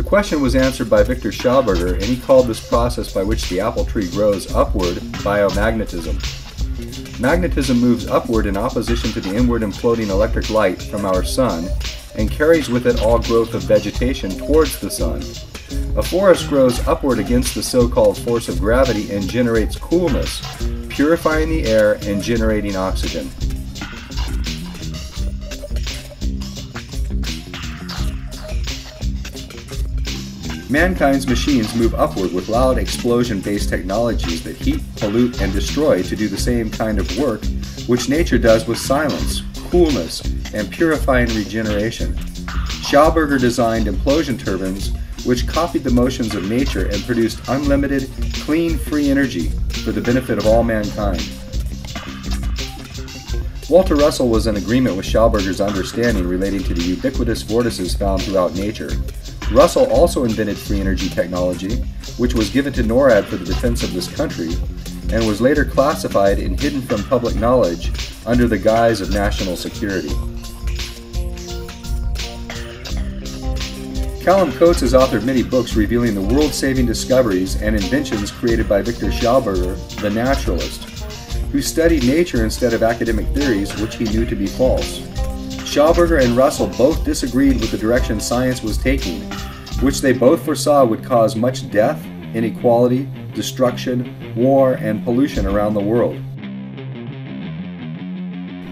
The question was answered by Viktor Schauberger, and he called this process by which the apple tree grows upward biomagnetism. Magnetism moves upward in opposition to the inward and floating electric light from our sun and carries with it all growth of vegetation towards the sun. A forest grows upward against the so called force of gravity and generates coolness, purifying the air and generating oxygen. Mankind's machines move upward with loud explosion based technologies that heat, pollute, and destroy to do the same kind of work which nature does with silence, coolness, and purifying regeneration. Schauberger designed implosion turbines which copied the motions of nature and produced unlimited, clean, free energy for the benefit of all mankind. Walter Russell was in agreement with Schauberger's understanding relating to the ubiquitous vortices found throughout nature. Russell also invented free energy technology, which was given to NORAD for the defense of this country, and was later classified and hidden from public knowledge under the guise of national security. Callum Coats has authored many books revealing the world saving discoveries and inventions created by Viktor Schauberger, the naturalist, who studied nature instead of academic theories which he knew to be false. Schauberger and Russell both disagreed with the direction science was taking, which they both foresaw would cause much death, inequality, destruction, war, and pollution around the world.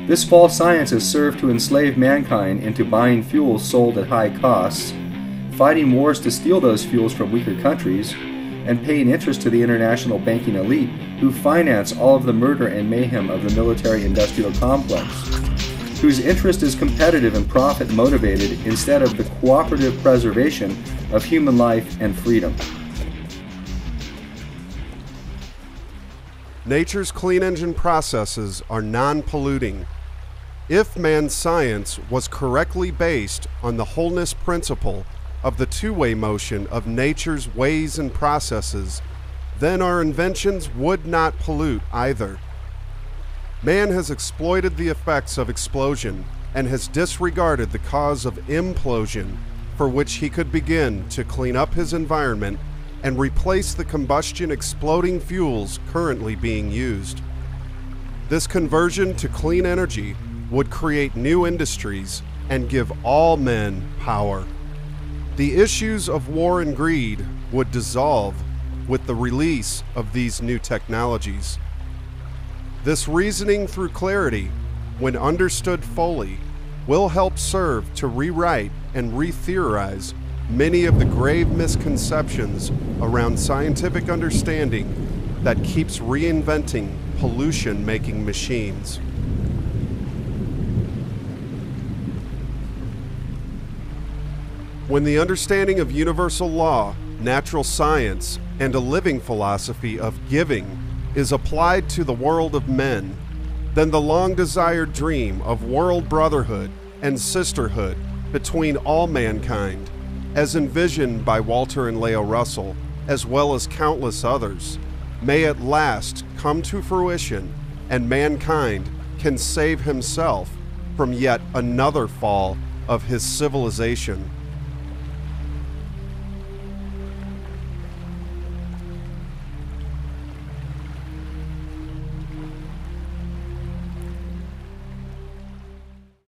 This false science has served to enslave mankind into buying fuels sold at high costs, fighting wars to steal those fuels from weaker countries, and paying interest to the international banking elite who finance all of the murder and mayhem of the military industrial complex whose interest is competitive and profit motivated instead of the cooperative preservation of human life and freedom. Nature's clean engine processes are non polluting. If man's science was correctly based on the wholeness principle of the two way motion of nature's ways and processes, then our inventions would not pollute either. Man has exploited the effects of explosion and has disregarded the cause of implosion, for which he could begin to clean up his environment and replace the combustion exploding fuels currently being used. This conversion to clean energy would create new industries and give all men power. The issues of war and greed would dissolve with the release of these new technologies. This reasoning through clarity, when understood fully, will help serve to rewrite and re theorize many of the grave misconceptions around scientific understanding that keeps reinventing pollution making machines. When the understanding of universal law, natural science, and a living philosophy of giving is applied to the world of men, then the long desired dream of world brotherhood and sisterhood between all mankind, as envisioned by Walter and Lao Russell, as well as countless others, may at last come to fruition and mankind can save himself from yet another fall of his civilization.